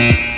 Yeah.